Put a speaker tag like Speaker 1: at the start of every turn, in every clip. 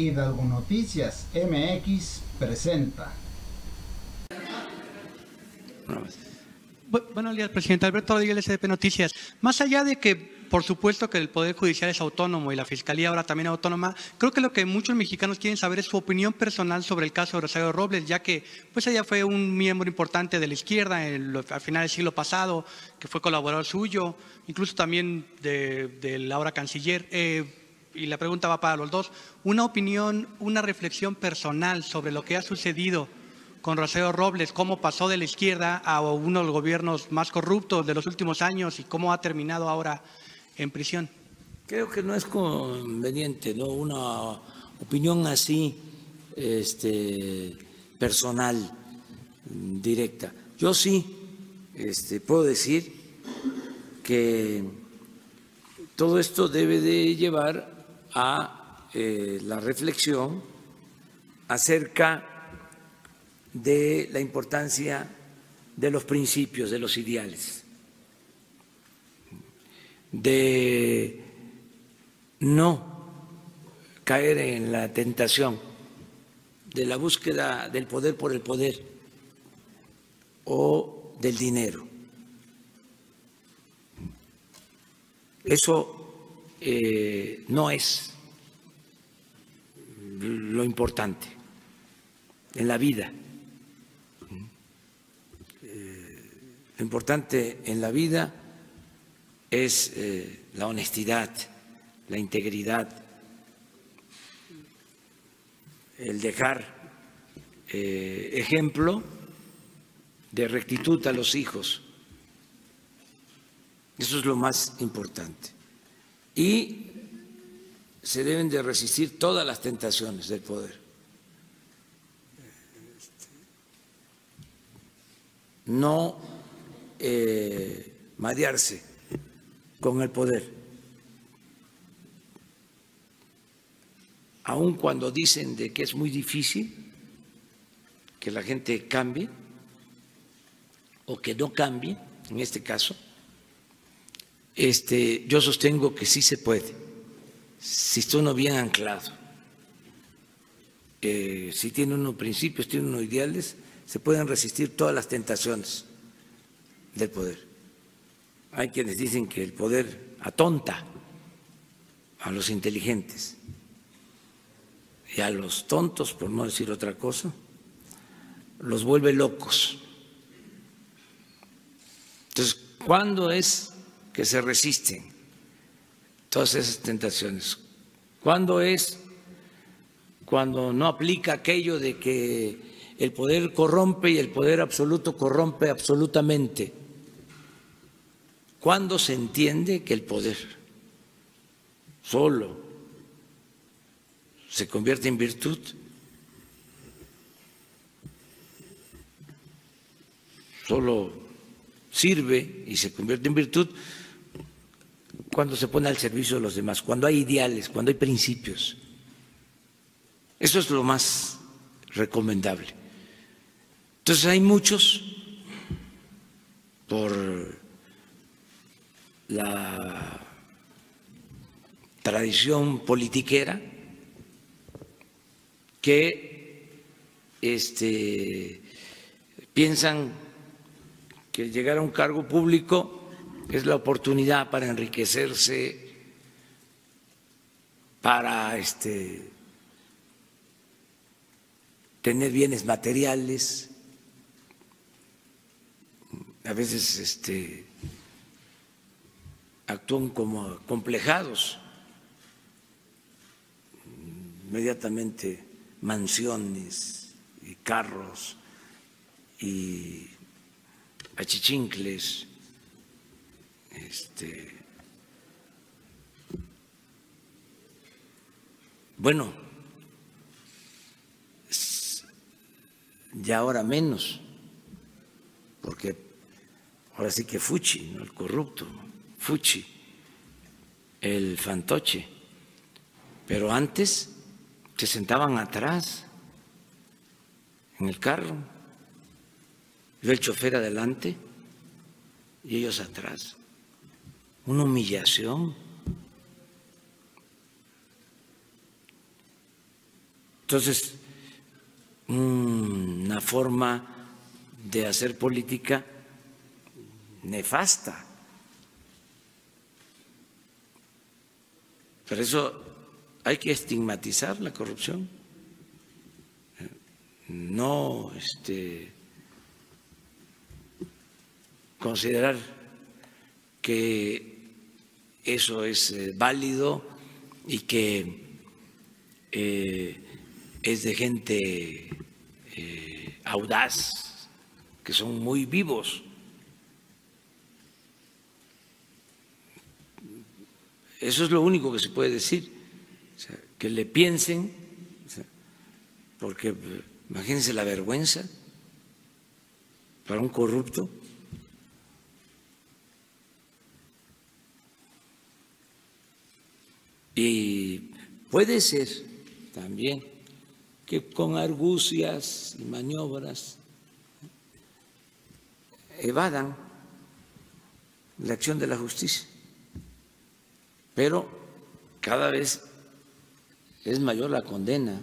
Speaker 1: Hidalgo Noticias MX presenta.
Speaker 2: Buenos días, presidente. Alberto Rodríguez, SDP Noticias. Más allá de que, por supuesto, que el Poder Judicial es autónomo y la Fiscalía ahora también es autónoma, creo que lo que muchos mexicanos quieren saber es su opinión personal sobre el caso de Rosario Robles, ya que pues ella fue un miembro importante de la izquierda en al final del siglo pasado, que fue colaborador suyo, incluso también de, la ahora canciller. Eh, y la pregunta va para los dos. Una opinión, una reflexión personal sobre lo que ha sucedido con Rosario Robles, cómo pasó de la izquierda a uno de los gobiernos más corruptos de los últimos años y cómo ha terminado ahora en prisión.
Speaker 3: Creo que no es conveniente, ¿no? Una opinión así, este, personal, directa. Yo sí este, puedo decir que todo esto debe de llevar a eh, la reflexión acerca de la importancia de los principios, de los ideales, de no caer en la tentación de la búsqueda del poder por el poder o del dinero. Eso eh, no es lo importante en la vida. Lo importante en la vida es eh, la honestidad, la integridad, el dejar eh, ejemplo de rectitud a los hijos. Eso es lo más importante. Y se deben de resistir todas las tentaciones del poder. No eh, marearse con el poder. Aun cuando dicen de que es muy difícil que la gente cambie o que no cambie, en este caso, este, yo sostengo que sí se puede, si está uno bien anclado, si tiene unos principios, tiene unos ideales, se pueden resistir todas las tentaciones del poder. Hay quienes dicen que el poder atonta a los inteligentes y a los tontos, por no decir otra cosa, los vuelve locos. Entonces, ¿cuándo es que se resisten todas esas tentaciones? ¿Cuándo es cuando no aplica aquello de que el poder corrompe y el poder absoluto corrompe absolutamente? ¿Cuándo se entiende que el poder solo se convierte en virtud? Solo sirve y se convierte en virtud cuando se pone al servicio de los demás, cuando hay ideales, cuando hay principios. Eso es lo más recomendable. Entonces hay muchos por la tradición politiquera que este, piensan que llegar a un cargo público es la oportunidad para enriquecerse, para este, tener bienes materiales, a veces este, actúan como complejados, inmediatamente mansiones y carros y achichincles, este, bueno, ya ahora menos, porque ahora sí que Fuchi, el corrupto. Fuchi, el fantoche, pero antes se sentaban atrás en el carro, el chofer adelante y ellos atrás. Una humillación. Entonces, una forma de hacer política nefasta. Por eso hay que estigmatizar la corrupción, no este, considerar que eso es eh, válido y que eh, es de gente eh, audaz, que son muy vivos. Eso es lo único que se puede decir, que le piensen, porque imagínense la vergüenza para un corrupto. Y puede ser también que con argucias y maniobras evadan la acción de la justicia pero cada vez es mayor la condena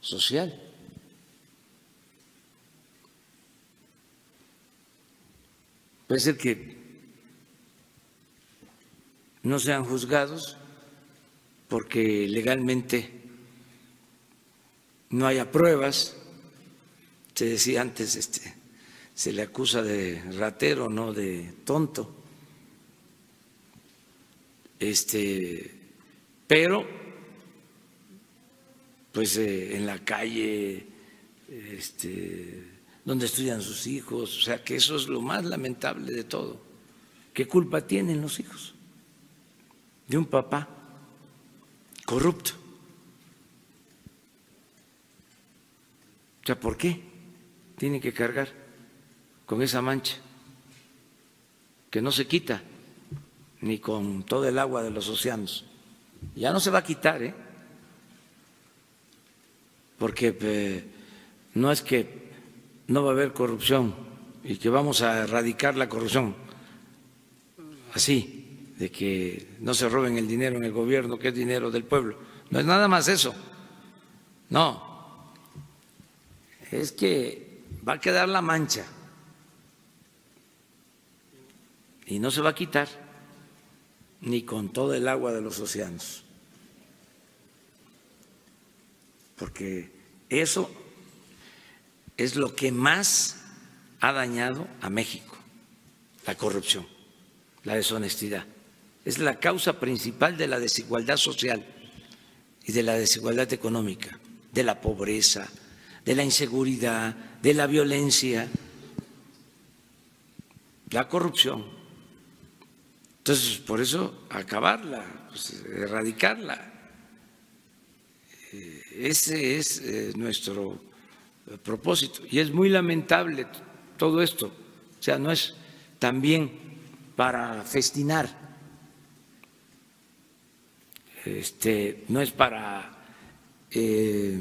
Speaker 3: social. Puede ser que no sean juzgados porque legalmente no haya pruebas. Se decía antes, este, se le acusa de ratero, no de tonto este, pero pues eh, en la calle, este, donde estudian sus hijos, o sea que eso es lo más lamentable de todo. ¿Qué culpa tienen los hijos de un papá corrupto? O sea, ¿por qué tienen que cargar con esa mancha que no se quita? ni con todo el agua de los océanos. Ya no se va a quitar, ¿eh? porque no es que no va a haber corrupción y que vamos a erradicar la corrupción así, de que no se roben el dinero en el gobierno, que es dinero del pueblo. No es nada más eso. No, es que va a quedar la mancha y no se va a quitar ni con todo el agua de los océanos. Porque eso es lo que más ha dañado a México, la corrupción, la deshonestidad. Es la causa principal de la desigualdad social y de la desigualdad económica, de la pobreza, de la inseguridad, de la violencia, la corrupción. Entonces, por eso, acabarla, pues, erradicarla. Eh, ese es eh, nuestro propósito. Y es muy lamentable todo esto. O sea, no es también para festinar, este, no es para eh,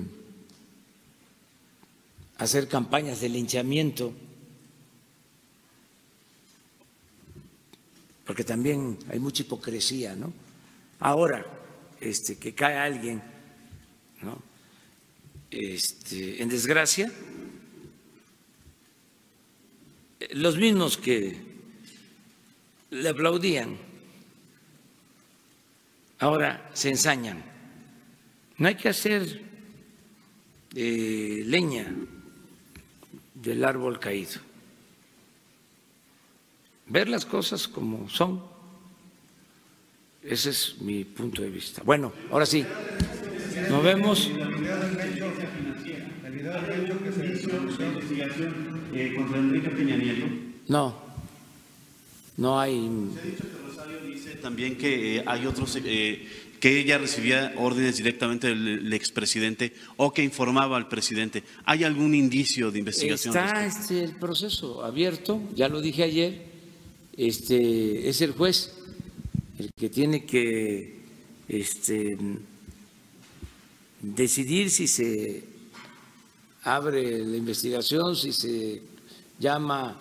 Speaker 3: hacer campañas de linchamiento porque también hay mucha hipocresía, ¿no? Ahora, este, que cae alguien, ¿no? Este, en desgracia, los mismos que le aplaudían, ahora se ensañan. No hay que hacer eh, leña del árbol caído ver las cosas como son. Ese es mi punto de vista. Bueno, ahora sí, nos vemos. No, no hay.
Speaker 4: Dice también que eh, hay otros, eh, que ella recibía órdenes directamente del, expresidente o que informaba al presidente. ¿Hay algún indicio de investigación?
Speaker 3: Está este, el proceso abierto, ya lo dije ayer este, es el juez el que tiene que este, decidir si se abre la investigación, si se llama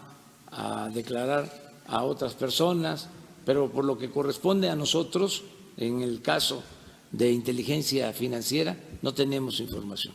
Speaker 3: a declarar a otras personas, pero por lo que corresponde a nosotros, en el caso de inteligencia financiera, no tenemos información.